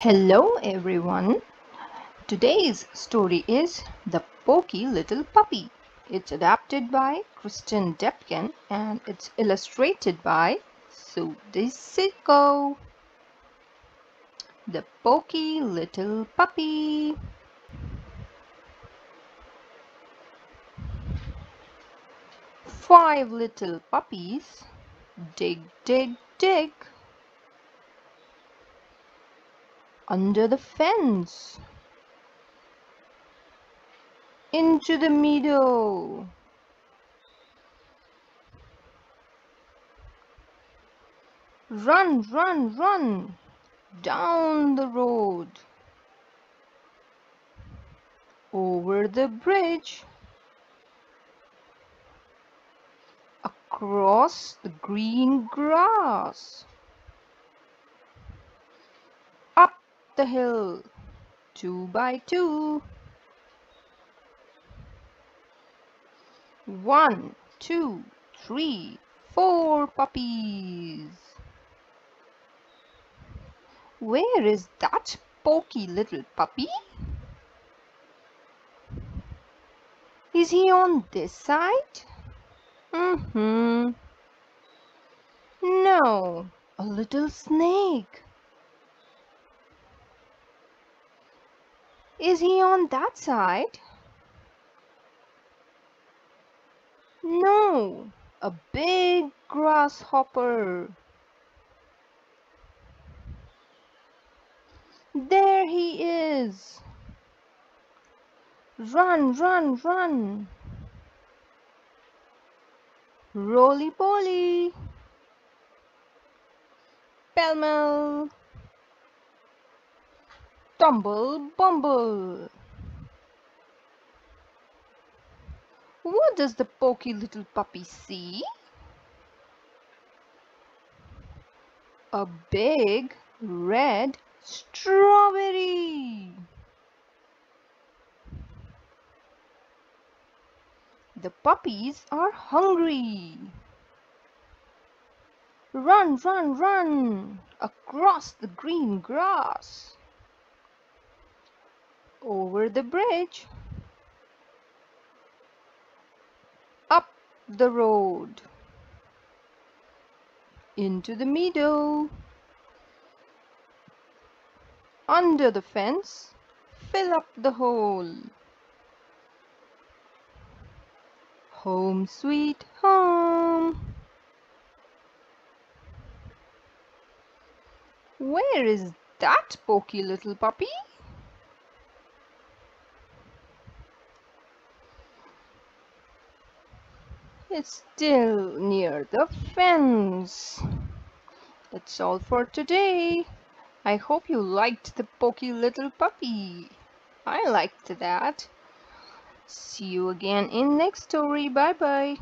Hello everyone. Today's story is The Poky Little Puppy. It's adapted by Kristen Depken and it's illustrated by Sue DiCicco. The Poky Little Puppy. Five little puppies dig, dig, dig under the fence, into the meadow. Run, run, run down the road, over the bridge, across the green grass. The hill, two by two. One, two, three, four puppies. Where is that poky little puppy? Is he on this side? Mm-hmm. No, a little snake. Is he on that side? No, a big grasshopper. There he is. Run, run, run. Roly poly. Pell Tumble Bumble. What does the poky little puppy see? A big red strawberry. The puppies are hungry. Run, run, run across the green grass over the bridge, up the road, into the meadow, under the fence, fill up the hole. Home sweet home. Where is that poky little puppy? It's still near the fence. That's all for today. I hope you liked the poky little puppy. I liked that. See you again in next story. Bye bye.